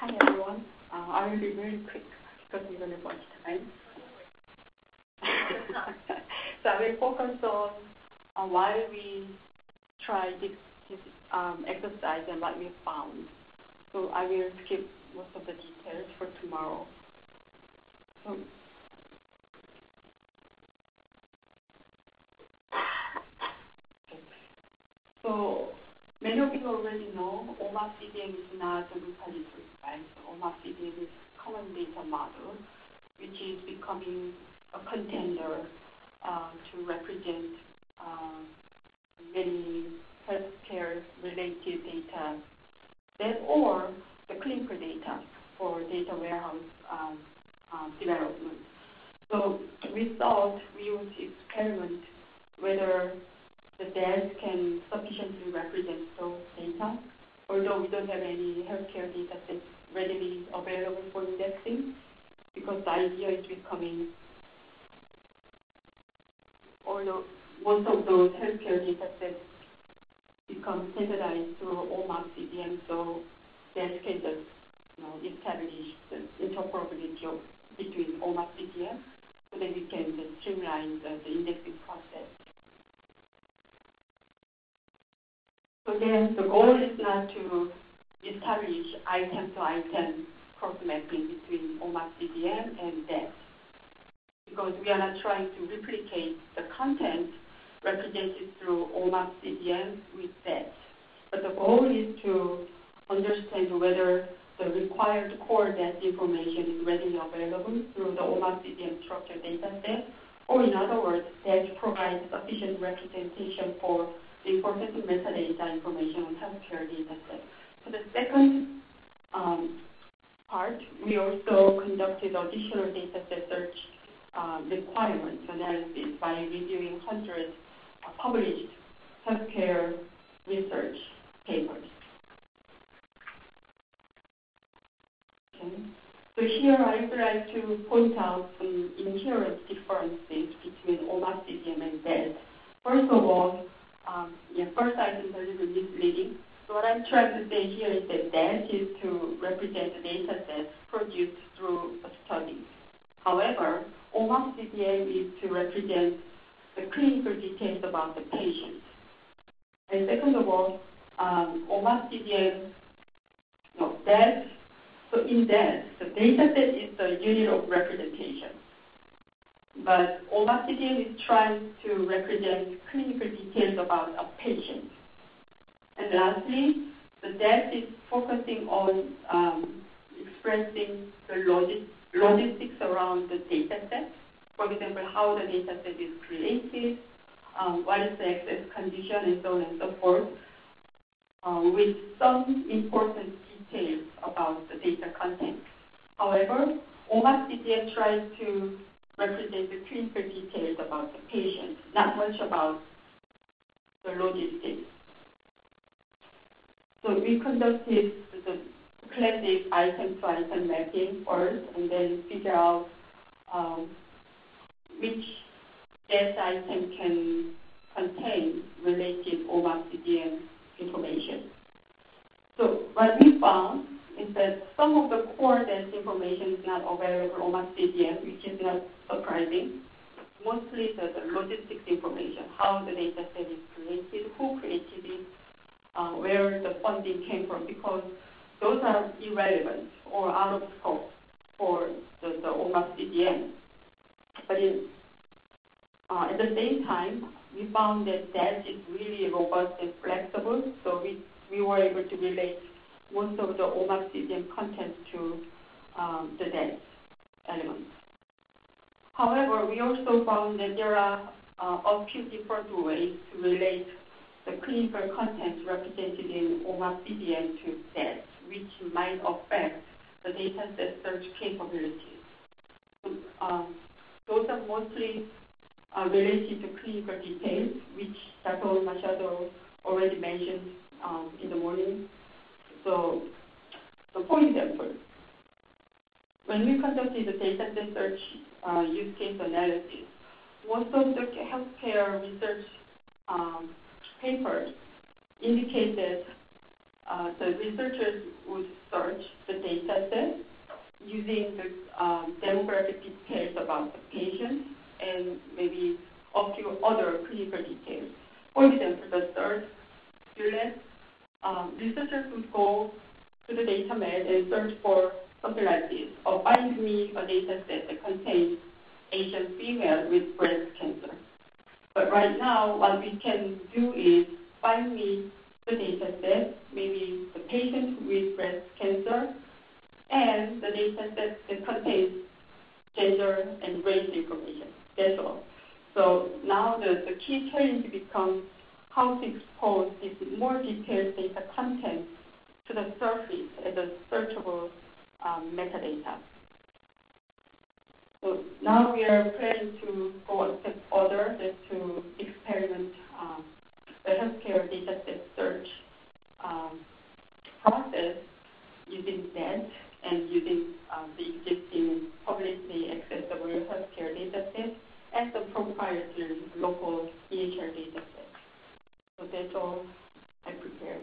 Hi, everyone. Uh, I will be very quick because we don't have much time. So I will focus on why we try this um, exercise and what we found. So I will skip most of the details for tomorrow. Many of you already know OMOP CDM is not a repository, right? OMOP CDM is a common data model, which is becoming a contender uh, to represent uh, many healthcare-related data then or the clinical data for data warehouse um, uh, development. So we thought we would experiment whether the DATS can sufficiently represent those data, although we don't have any healthcare data sets readily available for indexing, because the idea is becoming, although most of those healthcare data sets become standardized through OMOP CDM, so DATS can just establish the interoperability between OMOP CDM, so that we can streamline the indexing process. Again, the goal is not to establish item-to-item cross-mapping between OMOP CDM and DATS, because we are not trying to replicate the content represented through OMOP CDM with DATS. The goal is to understand whether the required core DATS information is readily available through the OMOP CDM structured data set, or in other words, DATS provides sufficient representation for important metadata information on healthcare data set. For the second um, part, we also conducted additional data set search uh, requirements analysis by reviewing hundreds of published healthcare research papers. So, here I would like to point out some inherent differences between OMOP CDM and DATS. First of all, first item is a little misleading. What I'm trying to say here is that DATS is to represent the data sets produced through a study. However, OMOP CDM is to represent the clinical details about the patient. And Second of all, um, OMOP CDM, DATS, so in DATS, the data set is the unit of representation. OMOP CDM is trying to represent clinical details about a patient. And lastly, the DATS is focusing on um, expressing the logistics around the data set. For example, how the data set is created, um, what is the access condition, and so on and so forth, uh, with some important details about the data content. However, OMOP CDM tries to represent the clinical details about the patient, not much about the logistics. So we conducted the classic item-to-item mapping first, and then figure out um, which DATS item can contain related OMOP CDM information. So what we found is that some of the core DATS information is not available on CDM, which is not surprising. Mostly the logistics information, how the data set is created, who created Uh, where the funding came from, because those are irrelevant or out of scope for the OMOP CDM. But uh, at the same time, we found that that is really robust and flexible, so we were able to relate most of the OMOP CDM content to um, the DATS elements. However, we also found that there are uh, a few different ways to relate the clinical content represented in OMOP CDM to which might affect the data set search capabilities. Um, those are mostly uh, related to clinical details, which Dr. Machado already mentioned um, in the morning. So for example, when we conducted the data set search uh, use case analysis, most of the healthcare research um, papers indicated uh, the researchers would search the data set using the um, demographic details about the patient and maybe a few other clinical details. For example, the third student, um, researchers would go to the DataMed and search for something like this, or find me a data set that contains Asian female with breast cancer. But right now, what we can do is find me the data set, maybe the patient with breast cancer, and the data set that contains gender and race information. That's all. So now the, the key challenge becomes how to expose this more detailed data content to the surface as a searchable um, metadata. So now we are planning to Um, the existing publicly accessible healthcare dataset and the proprietary local EHR dataset. So that's all I prepared.